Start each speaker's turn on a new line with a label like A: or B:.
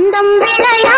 A: அந்தம் விளையா